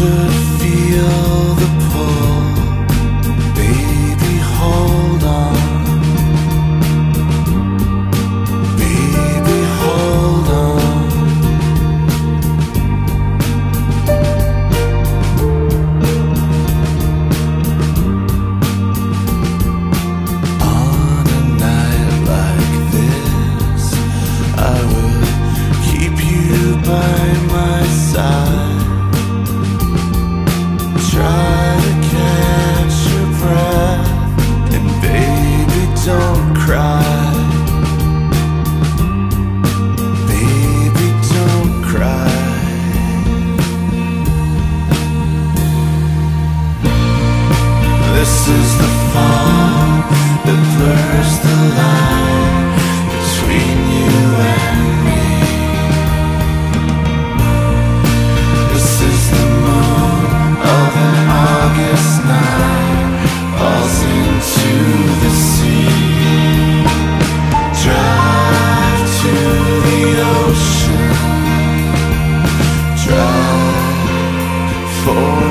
should This is the fall that blurs the line between you and me. This is the moon of an August night, falls into the sea. Drive to the ocean. Drive for.